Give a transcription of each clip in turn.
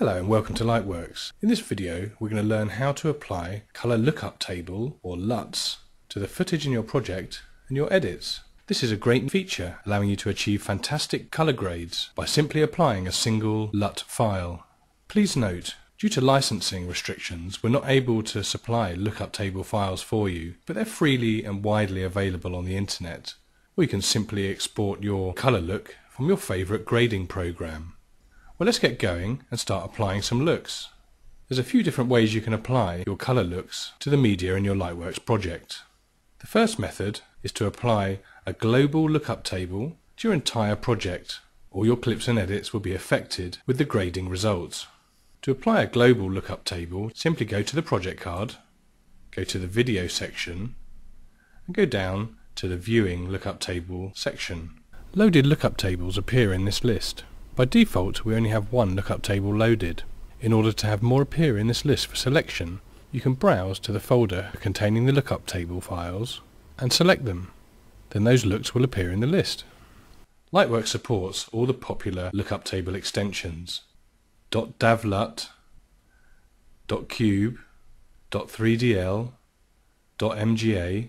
Hello and welcome to Lightworks. In this video we're going to learn how to apply Colour Lookup Table or LUTs to the footage in your project and your edits. This is a great feature allowing you to achieve fantastic colour grades by simply applying a single LUT file. Please note, due to licensing restrictions we're not able to supply lookup table files for you, but they're freely and widely available on the internet. You can simply export your colour look from your favourite grading program. Well, let's get going and start applying some looks. There's a few different ways you can apply your colour looks to the media in your Lightworks project. The first method is to apply a global lookup table to your entire project. All your clips and edits will be affected with the grading results. To apply a global lookup table, simply go to the project card, go to the video section, and go down to the viewing lookup table section. Loaded lookup tables appear in this list. By default, we only have one lookup table loaded. In order to have more appear in this list for selection, you can browse to the folder containing the lookup table files and select them. Then those looks will appear in the list. Lightworks supports all the popular lookup table extensions .davlut, .cube, .3dl, .mga,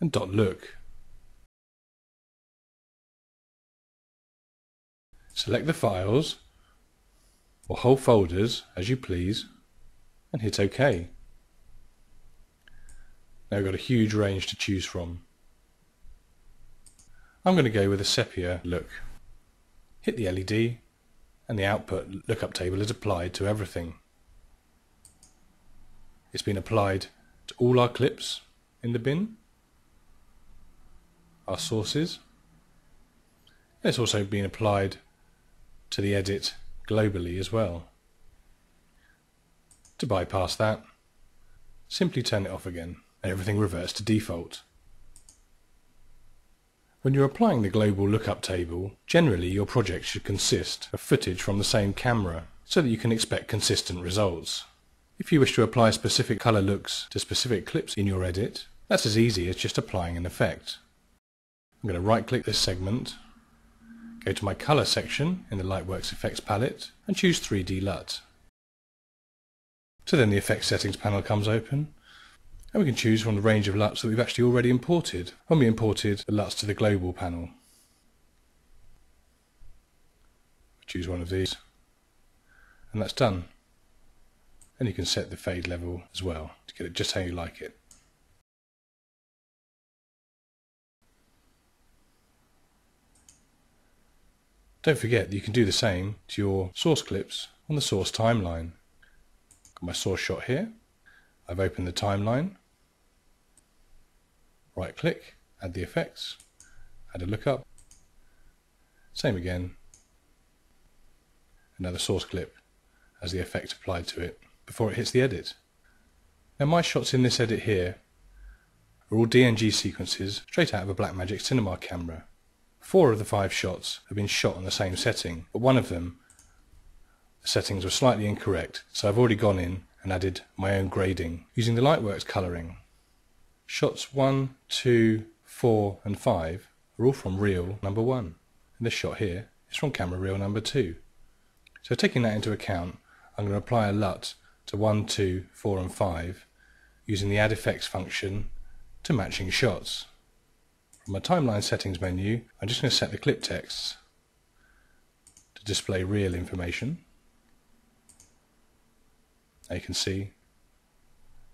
and .look. Select the files or whole folders as you please and hit OK. Now we've got a huge range to choose from. I'm going to go with a sepia look. Hit the LED and the output lookup table is applied to everything. It's been applied to all our clips in the bin, our sources. It's also been applied to the edit globally as well. To bypass that, simply turn it off again and everything reverts to default. When you're applying the global lookup table, generally your project should consist of footage from the same camera so that you can expect consistent results. If you wish to apply specific colour looks to specific clips in your edit, that's as easy as just applying an effect. I'm going to right click this segment Go to my Colour section in the Lightworks Effects palette and choose 3D LUT. So then the Effects Settings panel comes open and we can choose from the range of LUTs that we've actually already imported when we imported the LUTs to the Global panel. Choose one of these and that's done. And you can set the fade level as well to get it just how you like it. Don't forget that you can do the same to your source clips on the source timeline. Got my source shot here. I've opened the timeline. Right click, add the effects, add a lookup. Same again. Another source clip as the effect applied to it before it hits the edit. Now my shots in this edit here are all DNG sequences straight out of a Blackmagic Cinema camera Four of the five shots have been shot on the same setting, but one of them, the settings were slightly incorrect, so I've already gone in and added my own grading using the Lightworks colouring. Shots 1, 2, 4 and 5 are all from reel number 1, and this shot here is from camera reel number 2. So taking that into account, I'm going to apply a LUT to 1, 2, 4 and 5 using the add effects function to matching shots. From my timeline settings menu, I'm just going to set the clip texts to display reel information. Now you can see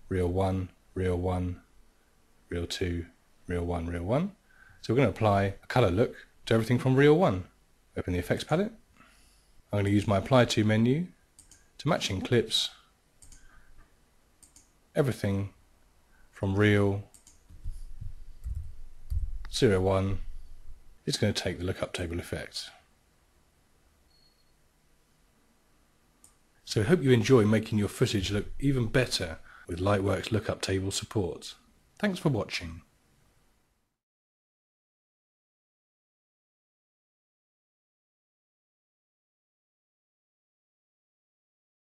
reel 1, reel 1, reel 2, reel 1, reel 1. So we're going to apply a colour look to everything from reel 1. Open the effects palette. I'm going to use my apply to menu to matching clips everything from reel 01 is going to take the lookup table effect. So I hope you enjoy making your footage look even better with Lightworks lookup table support. Thanks for watching.